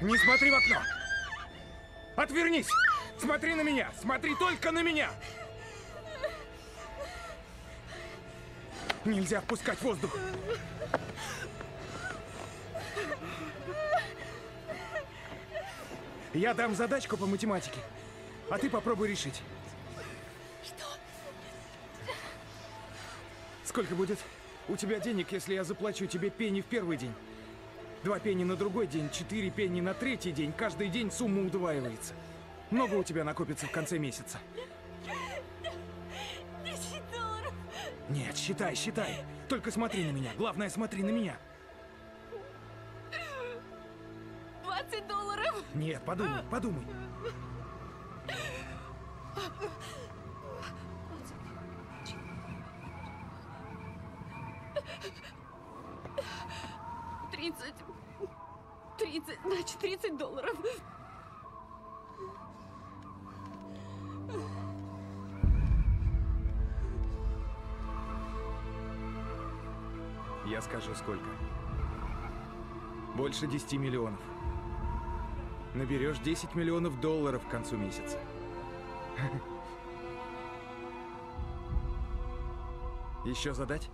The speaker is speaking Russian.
Не смотри в окно! Отвернись! Смотри на меня! Смотри только на меня! Нельзя впускать воздух! Я дам задачку по математике, а ты попробуй решить. Что? Сколько будет? У тебя денег, если я заплачу тебе пенни в первый день? Два пенни на другой день, четыре пенни на третий день. Каждый день сумма удваивается. Много у тебя накопится в конце месяца. 10 долларов. Нет, считай, считай. Только смотри на меня. Главное, смотри на меня. 20 долларов. Нет, подумай, подумай. Тридцать. Тридцать. Значит, 30 долларов. Я скажу, сколько. Больше 10 миллионов. Наберешь 10 миллионов долларов к концу месяца. Еще задать?